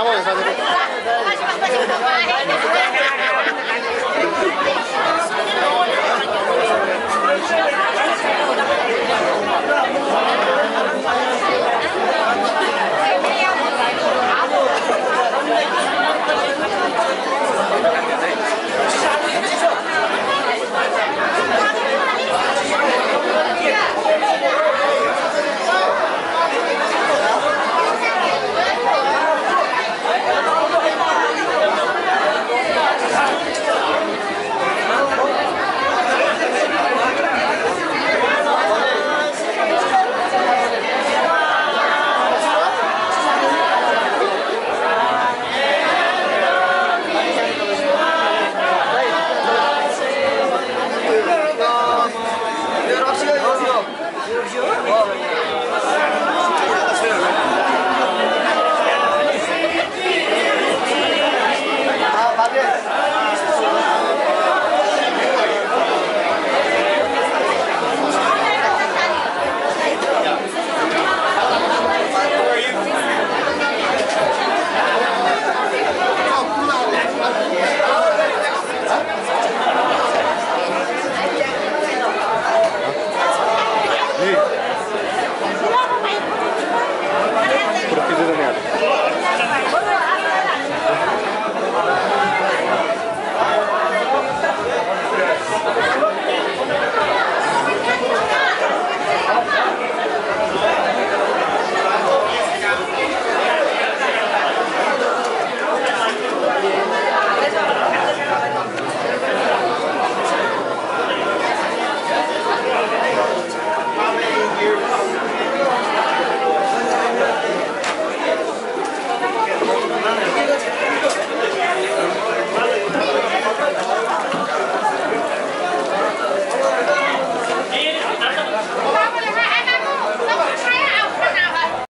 三万三千 United.